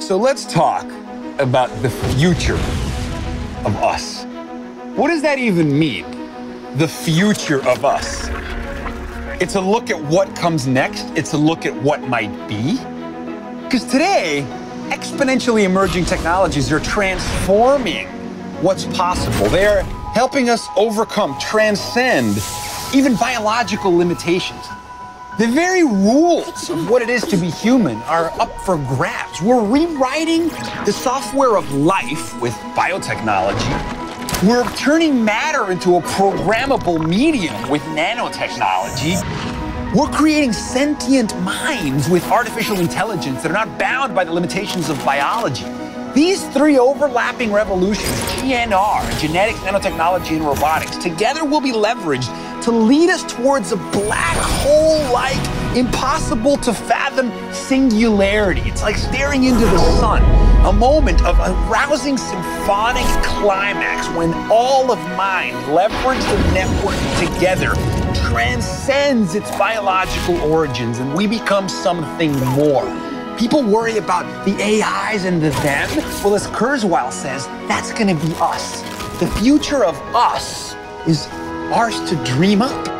So let's talk about the future of us. What does that even mean? The future of us. It's a look at what comes next, it's a look at what might be. Because today, exponentially emerging technologies are transforming what's possible. They're helping us overcome, transcend even biological limitations. The very rules of what it is to be human are up for grabs. We're rewriting the software of life with biotechnology. We're turning matter into a programmable medium with nanotechnology. We're creating sentient minds with artificial intelligence that are not bound by the limitations of biology. These three overlapping revolutions, GNR, genetics, nanotechnology, and robotics, together will be leveraged to lead us towards a black hole like, impossible to fathom singularity. It's like staring into the sun, a moment of a rousing symphonic climax when all of mind, leveraged and networked together, transcends its biological origins and we become something more. People worry about the AIs and the them. Well, as Kurzweil says, that's going to be us. The future of us is ours to dream up.